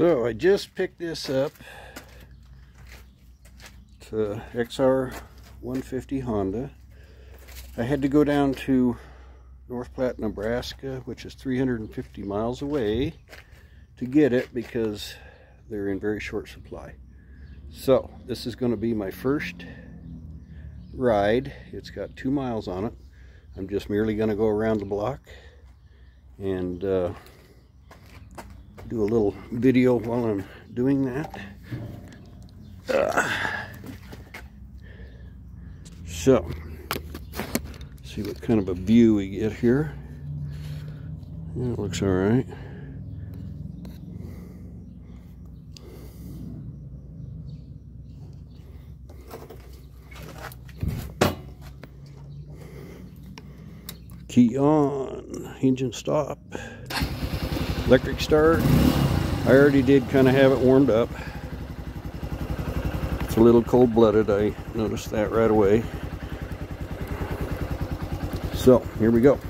So I just picked this up. It's a XR 150 Honda. I had to go down to North Platte, Nebraska, which is 350 miles away to get it because they're in very short supply. So this is going to be my first ride. It's got two miles on it. I'm just merely going to go around the block and uh, do a little video while I'm doing that. So, see what kind of a view we get here. Yeah, it looks all right. Key on, engine stop, electric start. I already did kind of have it warmed up. It's a little cold-blooded, I noticed that right away. So, here we go.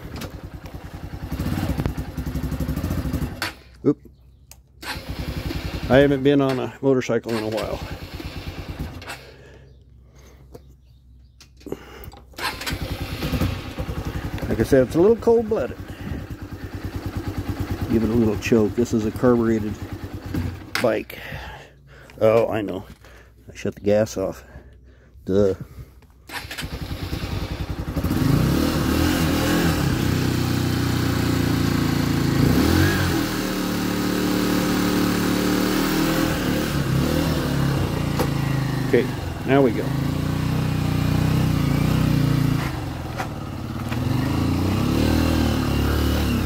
Oop. I haven't been on a motorcycle in a while. Like I said, it's a little cold-blooded. Give it a little choke. This is a carbureted bike. Oh, I know. I shut the gas off. Duh. Okay, now we go.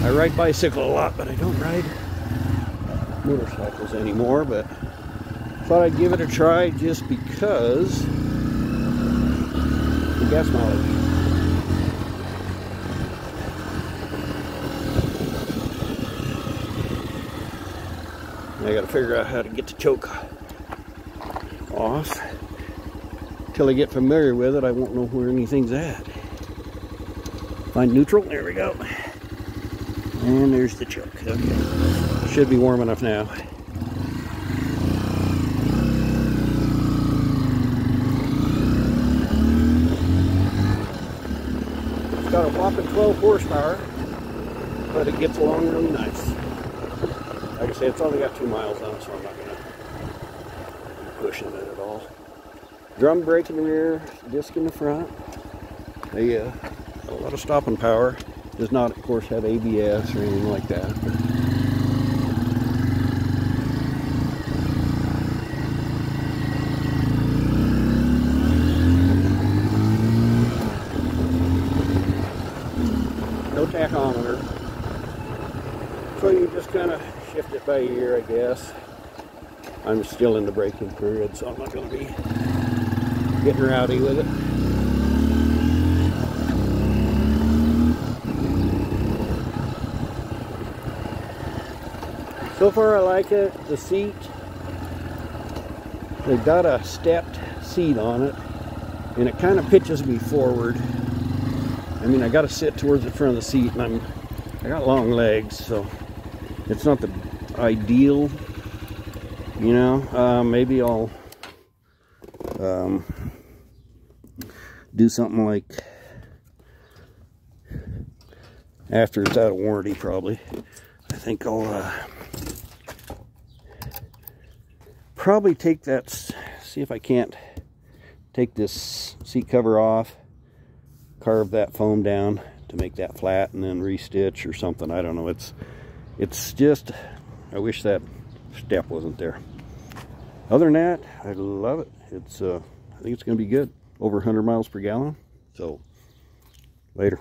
I ride bicycle a lot, but I don't ride motorcycles anymore, but thought I'd give it a try just because the gas mileage. I gotta figure out how to get the choke off. Until I get familiar with it, I won't know where anything's at. Find neutral, there we go. And there's the choke. Okay. Should be warm enough now. It's got a whopping 12 horsepower, but it gets along really nice. Like I say, it's only got two miles on it, so I'm not going to be pushing it at all. Drum brake in the rear, disc in the front. They uh, a lot of stopping power. Does not, of course, have ABS or anything like that. No tachometer. So you just kind of shift it by ear, I guess. I'm still in the braking period, so I'm not going to be getting rowdy with it. So far I like it. The seat, they've got a stepped seat on it and it kind of pitches me forward. I mean I got to sit towards the front of the seat and I'm I got long legs so it's not the ideal you know uh, maybe I'll um, do something like after it's out of warranty probably I think I'll uh, probably take that see if I can't take this seat cover off carve that foam down to make that flat and then restitch or something. I don't know. It's it's just I wish that step wasn't there. Other than that I love it. It's uh I think it's gonna be good. Over 100 miles per gallon. So later